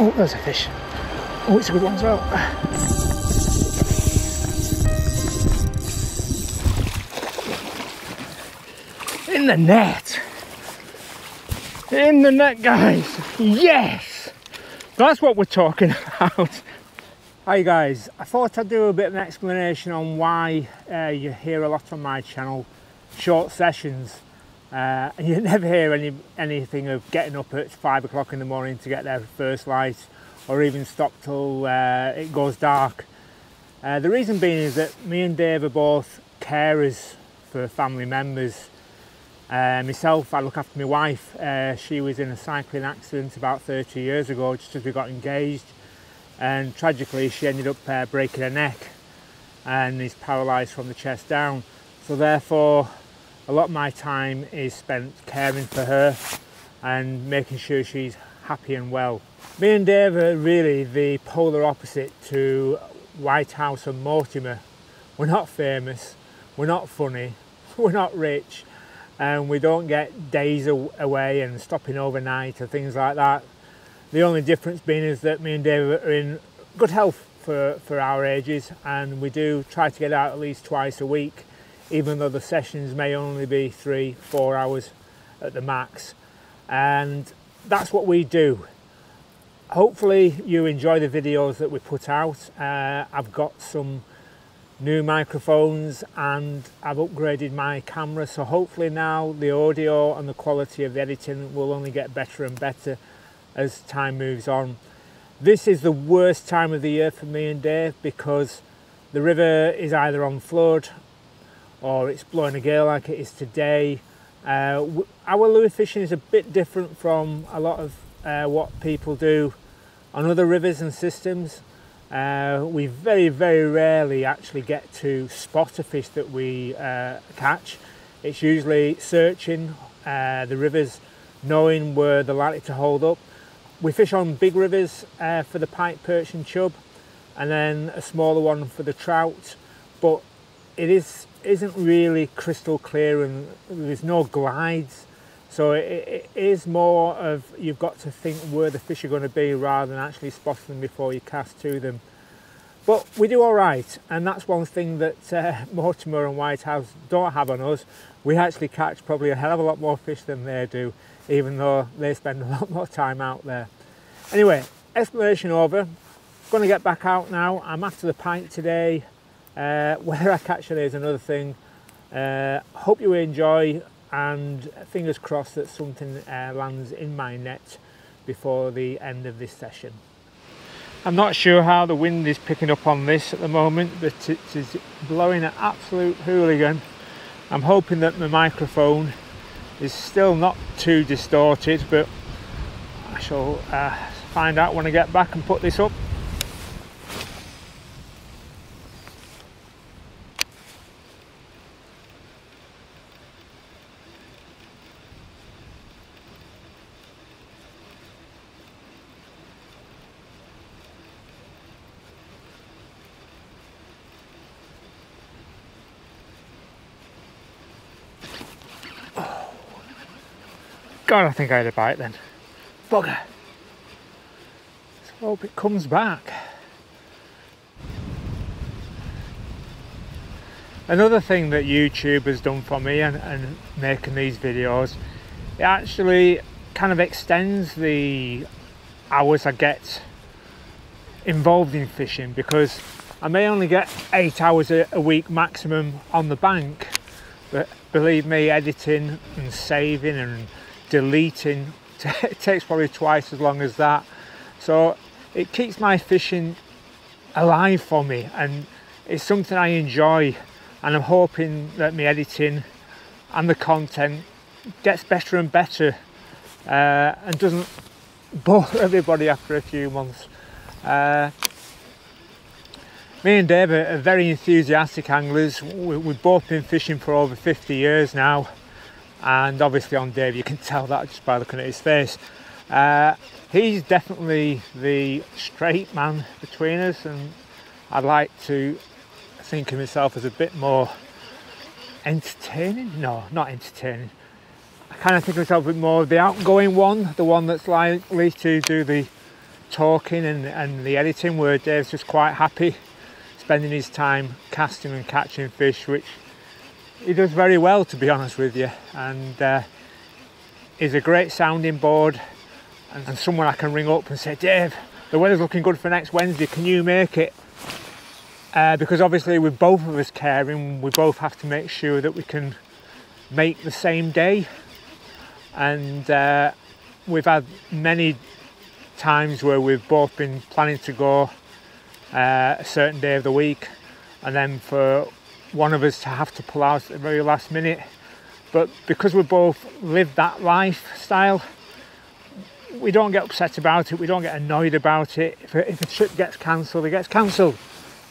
Oh, there's a fish. Oh, it's a good one as well. In the net. In the net, guys. Yes. That's what we're talking about. Hi guys, I thought I'd do a bit of an explanation on why uh, you hear a lot on my channel, short sessions. Uh, and you never hear any anything of getting up at five o'clock in the morning to get there first light or even stop till uh, it goes dark. Uh, the reason being is that me and Dave are both carers for family members. Uh, myself, I look after my wife. Uh, she was in a cycling accident about 30 years ago, just as we got engaged. And tragically, she ended up uh, breaking her neck and is paralysed from the chest down. So therefore, a lot of my time is spent caring for her and making sure she's happy and well. Me and Dave are really the polar opposite to Whitehouse and Mortimer. We're not famous, we're not funny, we're not rich, and we don't get days away and stopping overnight or things like that. The only difference being is that me and Dave are in good health for, for our ages and we do try to get out at least twice a week even though the sessions may only be three, four hours at the max. And that's what we do. Hopefully you enjoy the videos that we put out. Uh, I've got some new microphones and I've upgraded my camera so hopefully now the audio and the quality of the editing will only get better and better as time moves on. This is the worst time of the year for me and Dave because the river is either on flood or it's blowing a gale like it is today. Uh, our lure fishing is a bit different from a lot of uh, what people do on other rivers and systems. Uh, we very, very rarely actually get to spot a fish that we uh, catch. It's usually searching uh, the rivers, knowing where they're likely to hold up. We fish on big rivers uh, for the pike, perch and chub, and then a smaller one for the trout. But it is isn't really crystal clear and there's no glides. So it, it is more of you've got to think where the fish are going to be rather than actually spotting them before you cast to them. But we do all right and that's one thing that uh, Mortimer and Whitehouse don't have on us. We actually catch probably a hell of a lot more fish than they do even though they spend a lot more time out there. Anyway exploration over. Going to get back out now. I'm after the pint today uh, I catch it is another thing. Uh, hope you enjoy and fingers crossed that something uh, lands in my net before the end of this session. I'm not sure how the wind is picking up on this at the moment but it is blowing an absolute hooligan. I'm hoping that my microphone is still not too distorted but I shall uh, find out when I get back and put this up. God, I think I had a bite then. Bugger. Let's hope it comes back. Another thing that YouTube has done for me and, and making these videos, it actually kind of extends the hours I get involved in fishing because I may only get eight hours a, a week maximum on the bank, but believe me, editing and saving and deleting it takes probably twice as long as that so it keeps my fishing alive for me and it's something I enjoy and I'm hoping that my editing and the content gets better and better uh, and doesn't bore everybody after a few months. Uh, me and Dave are very enthusiastic anglers. We've both been fishing for over 50 years now and obviously on Dave you can tell that just by looking at his face. Uh, he's definitely the straight man between us and I'd like to think of myself as a bit more entertaining. No, not entertaining. I kind of think of myself a bit more the outgoing one, the one that's likely to do the talking and, and the editing where Dave's just quite happy spending his time casting and catching fish, which he does very well to be honest with you. And uh, he's a great sounding board and, and someone I can ring up and say, Dave, the weather's looking good for next Wednesday, can you make it? Uh, because obviously with both of us caring, we both have to make sure that we can make the same day. And uh, we've had many times where we've both been planning to go uh, a certain day of the week, and then for one of us to have to pull out at the very last minute. But because we both live that lifestyle, we don't get upset about it, we don't get annoyed about it. If a, if a trip gets cancelled, it gets cancelled.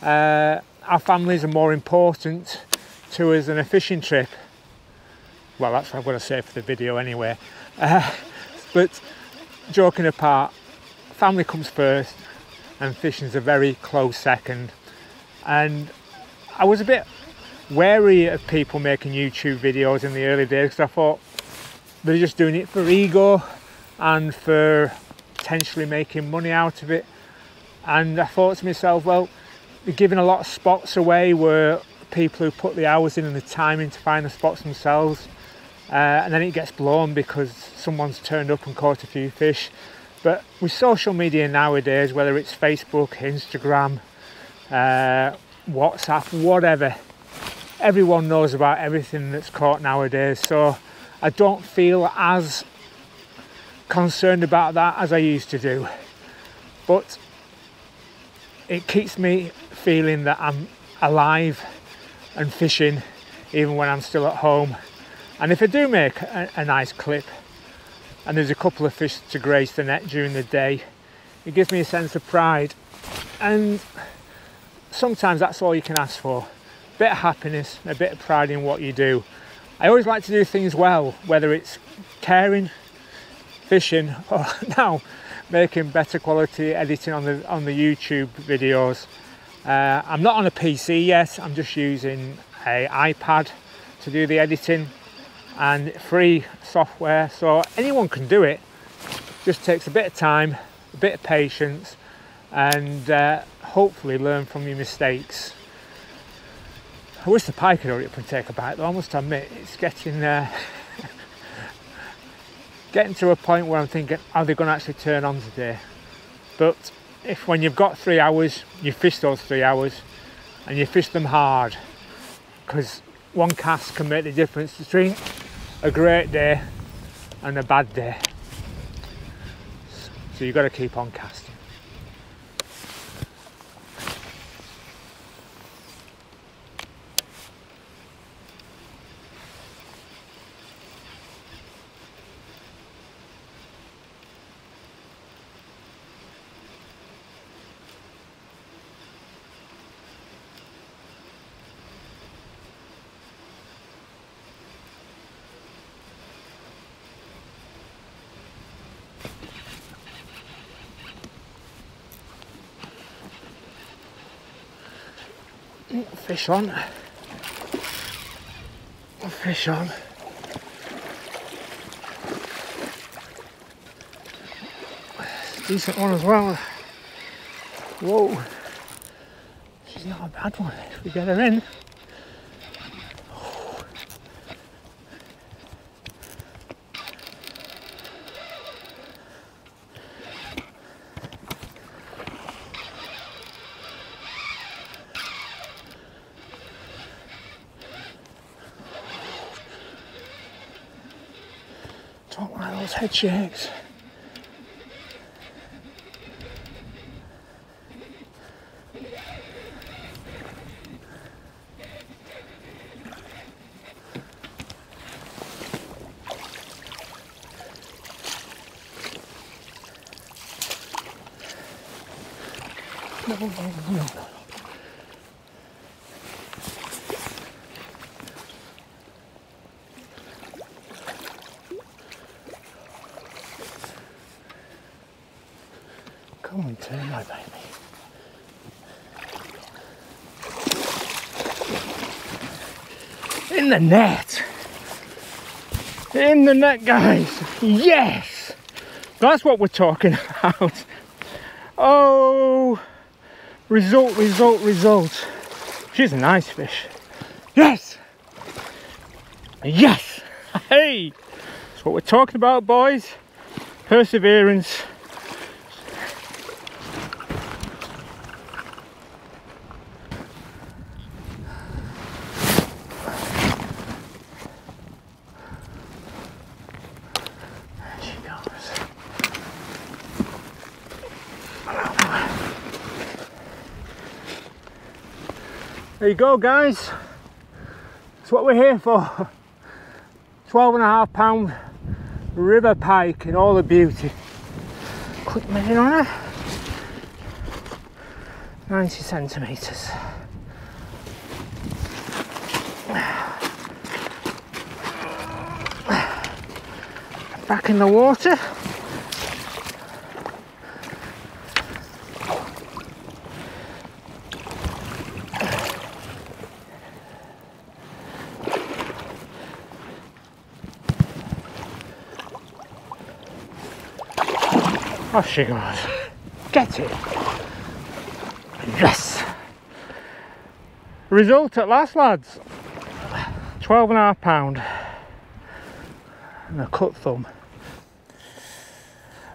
Uh, our families are more important to us than a fishing trip. Well, that's what I'm going to say for the video anyway. Uh, but joking apart, family comes first and fishing's a very close second. And I was a bit wary of people making YouTube videos in the early days because I thought they're just doing it for ego and for potentially making money out of it. And I thought to myself, well, they're giving a lot of spots away where people who put the hours in and the time in to find the spots themselves, uh, and then it gets blown because someone's turned up and caught a few fish. But with social media nowadays, whether it's Facebook, Instagram, uh, WhatsApp, whatever, everyone knows about everything that's caught nowadays. So I don't feel as concerned about that as I used to do. But it keeps me feeling that I'm alive and fishing even when I'm still at home. And if I do make a, a nice clip and there's a couple of fish to grace the net during the day, it gives me a sense of pride. And sometimes that's all you can ask for. Bit of happiness, a bit of pride in what you do. I always like to do things well, whether it's caring, fishing, or now making better quality editing on the on the YouTube videos. Uh, I'm not on a PC yet. I'm just using a iPad to do the editing and free software, so anyone can do it. Just takes a bit of time, a bit of patience, and uh, hopefully learn from your mistakes. I wish the pike could hurry up and take a bite, though. I must admit it's getting. Uh, getting to a point where I'm thinking, are they going to actually turn on today? But if when you've got three hours, you fish those three hours and you fish them hard, because one cast can make the difference between a great day and a bad day. So you've got to keep on casting. Fish on. Fish on. Decent one as well. Whoa. She's not a bad one if we get her in. Don't one of those head shakes. No, no, no, no. Come on, turn my baby. In the net. In the net, guys. Yes. That's what we're talking about. Oh, result, result, result. She's a nice fish. Yes! Yes! Hey! That's what we're talking about, boys. Perseverance. There you go guys. That's what we're here for. 12 and a half pound river pike in all the beauty. Quick measure on her. 90 centimetres. Back in the water. Off she goes. Get it. Yes. Result at last, lads. 12 and a half pound. And a cut thumb.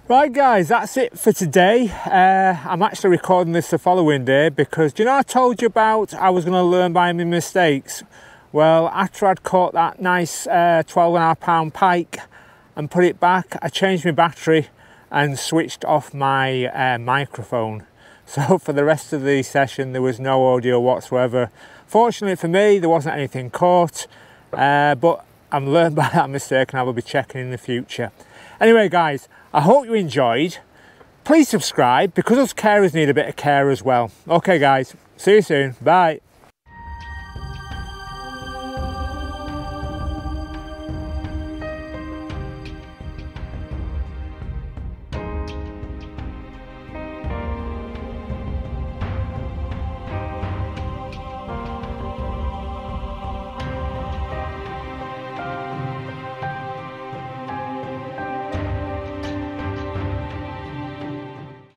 Right guys, that's it for today. Uh, I'm actually recording this the following day because, do you know I told you about I was going to learn by my mistakes? Well, after I'd caught that nice uh, 12 and a half pound pike and put it back, I changed my battery and switched off my uh, microphone. So for the rest of the session, there was no audio whatsoever. Fortunately for me, there wasn't anything caught, uh, but I'm learned by that mistake and I will be checking in the future. Anyway, guys, I hope you enjoyed. Please subscribe because us carers need a bit of care as well. Okay, guys, see you soon. Bye.